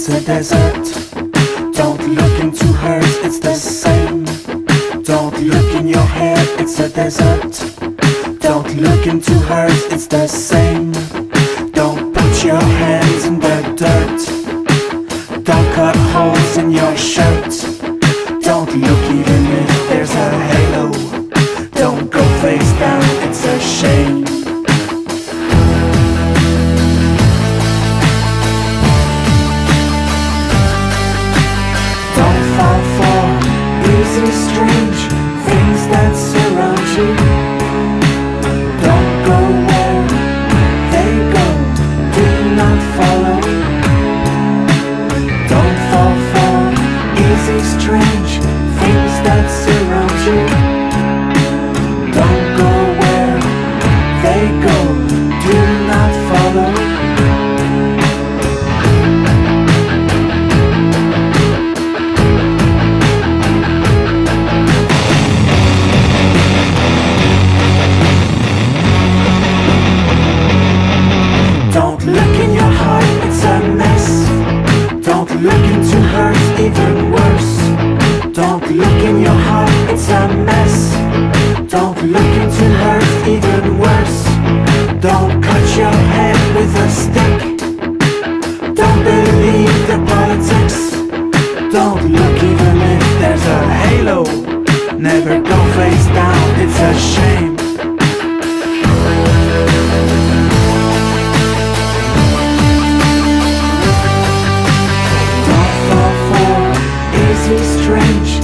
it's a desert. Don't look into hers, it's the same. Don't look in your head, it's a desert. Don't look into hers, it's the same. Don't put your hands in the dirt. Don't cut holes in your shirt. Don't look even easy, strange things that surround you. Don't go where they go, do not follow. Don't fall for easy, strange things that surround you. hurts, it hurts even worse. Don't cut your head with a stick. Don't believe the politics. Don't look even if there's a halo. Never go face down, it's a shame. Don't fall for easy strange